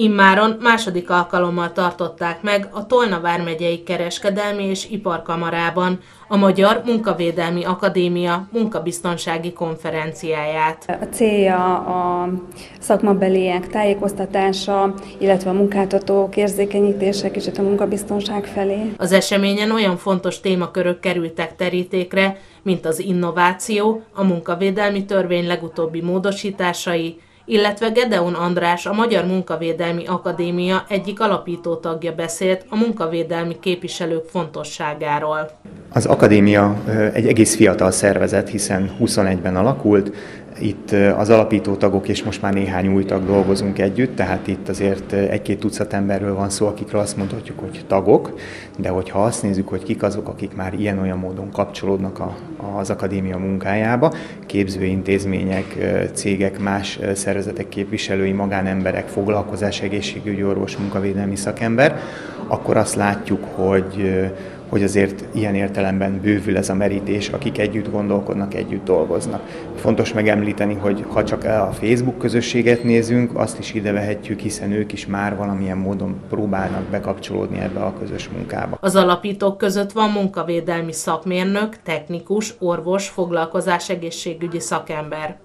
Immáron második alkalommal tartották meg a Tolna vármegyei kereskedelmi és iparkamarában a Magyar Munkavédelmi Akadémia munkabiztonsági konferenciáját. A célja a szakmabeliek tájékoztatása, illetve a munkáltatók érzékenyítések és a munkabiztonság felé. Az eseményen olyan fontos témakörök kerültek terítékre, mint az innováció, a munkavédelmi törvény legutóbbi módosításai, illetve Gedeon András, a Magyar Munkavédelmi Akadémia egyik alapító tagja beszélt a munkavédelmi képviselők fontosságáról. Az akadémia egy egész fiatal szervezet, hiszen 21-ben alakult, itt az alapító tagok és most már néhány új tag dolgozunk együtt, tehát itt azért egy-két tucat emberről van szó, akikről azt mondhatjuk, hogy tagok, de hogyha azt nézzük, hogy kik azok, akik már ilyen-olyan módon kapcsolódnak a, az akadémia munkájába, képzőintézmények, cégek, más szervezetek képviselői, magánemberek, foglalkozás, egészségügyi orvos, munkavédelmi szakember, akkor azt látjuk, hogy hogy azért ilyen értelemben bővül ez a merítés, akik együtt gondolkodnak, együtt dolgoznak. Fontos megemlíteni, hogy ha csak a Facebook közösséget nézünk, azt is ide vehetjük, hiszen ők is már valamilyen módon próbálnak bekapcsolódni ebbe a közös munkába. Az alapítók között van munkavédelmi szakmérnök, technikus, orvos, foglalkozás egészségügyi szakember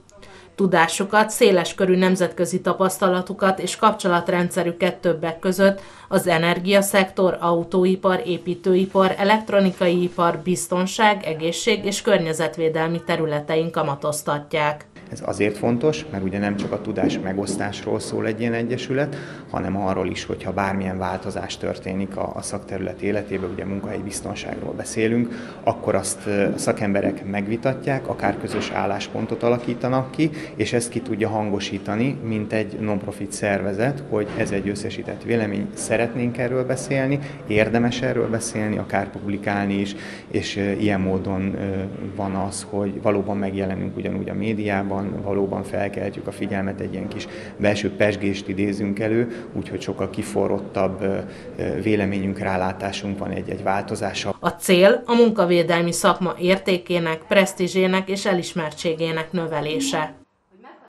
tudásukat, széleskörű nemzetközi tapasztalatukat és kapcsolatrendszerüket többek között az energiaszektor, autóipar, építőipar, elektronikai ipar, biztonság, egészség és környezetvédelmi területein kamatoztatják. Ez azért fontos, mert ugye nem csak a tudás megosztásról szól egy ilyen egyesület, hanem arról is, hogyha bármilyen változás történik a, a szakterület életében, ugye munkahelyi biztonságról beszélünk, akkor azt a szakemberek megvitatják, akár közös álláspontot alakítanak ki, és ezt ki tudja hangosítani, mint egy non-profit szervezet, hogy ez egy összesített vélemény, szeretnénk erről beszélni, érdemes erről beszélni, akár publikálni is, és ilyen módon van az, hogy valóban megjelenünk ugyanúgy a médiában, valóban, valóban felkeltjük a figyelmet, egy ilyen kis belső pesgést idézünk elő, úgyhogy sokkal kiforrottabb véleményünk, rálátásunk van egy-egy változása. A cél a munkavédelmi szakma értékének, presztízsének és elismertségének növelése.